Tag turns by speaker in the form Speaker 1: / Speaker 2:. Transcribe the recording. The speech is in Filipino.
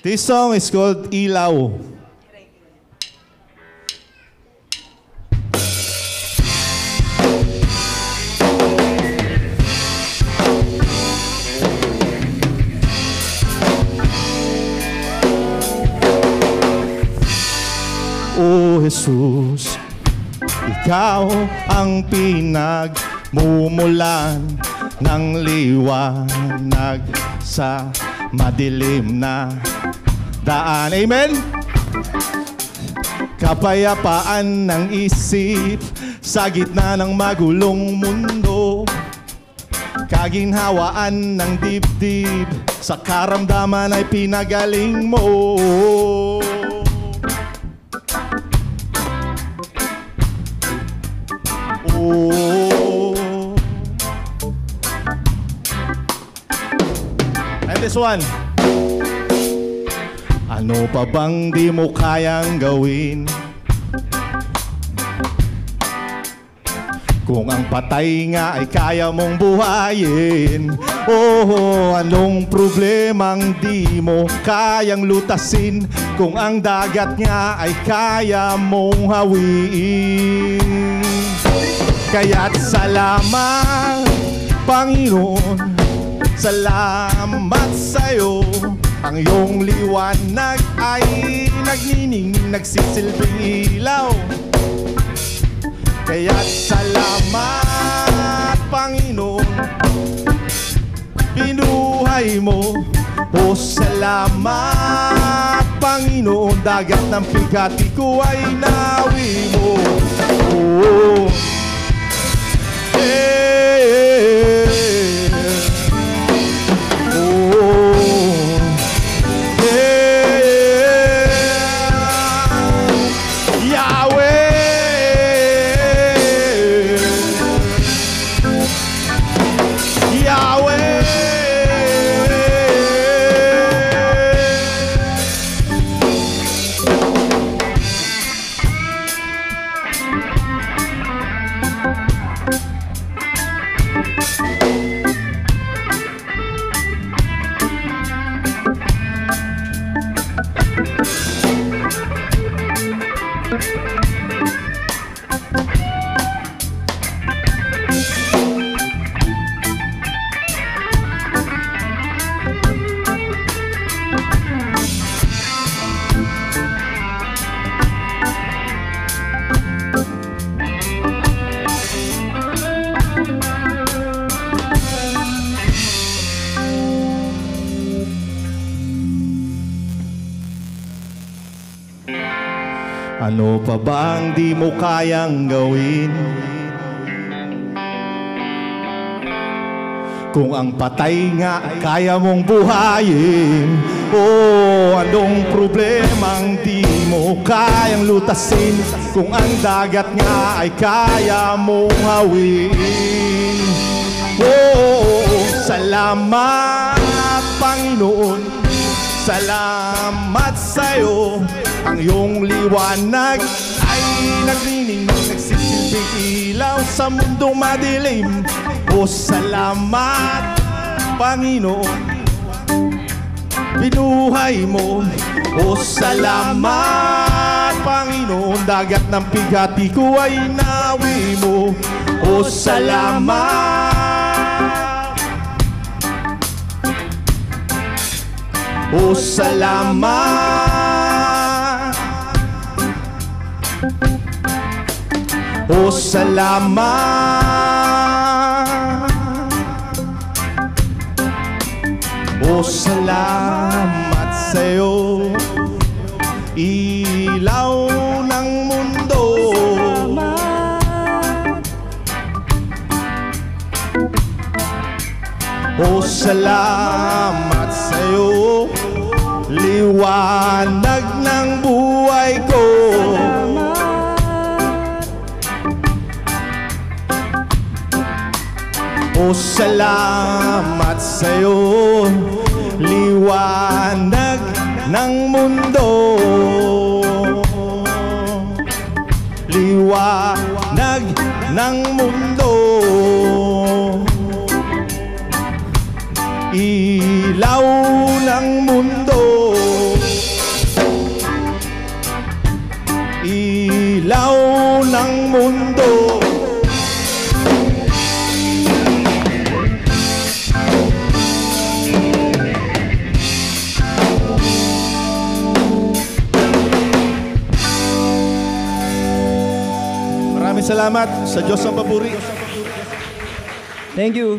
Speaker 1: This song is called Ilaw. O Jesus, ikaw ang pinagmumulan ng liwanag sa madilim na daan. Amen? Kapayapaan ng isip sa gitna ng magulong mundo. Kaginhawaan ng dibdib sa karamdaman ay pinagaling mo. Oh. And this one. Ano pa bang di mo kayang gawin? Kung ang patay nga ay kaya mong buhayin Oh, anong problemang di mo kayang lutasin? Kung ang dagat nga ay kaya mong hawiin. Kaya't salamat, Panginoon. Salamat sa'yo Ang iyong liwanag ay nagnining Nagsisilbing ilaw. Kaya't salamat, Panginoon. Binuhay mo. O salamat, Panginoon. Dagat ng pigati ko ay nawi mo. Oh, Ano pa ba ang di mo kayang gawin? Kung ang patay nga kaya mong buhayin Oh, anong problemang di mo kayang lutasin Kung ang dagat nga ay kaya mong hawiin Oh, salamat Panginoon Salamat sa'yo. Ang iyong liwanag ay nagnining Nagsisilbing ilaw sa mundong madilim. O salamat Panginoon. Binuhay mo. O salamat Panginoon. Dagat ng pigati ko ay nawi mo. O salamat O salamat. O salamat. O salamat sa'yo. Ilaw ng mundo. O salamat sa'yo Liwanag ng buhay ko. O salamat sa'yo. Liwanag ng mundo. Liwanag ng mundo. Ilaw ng mundo salamat sa Diyos ang papuri.
Speaker 2: Thank you.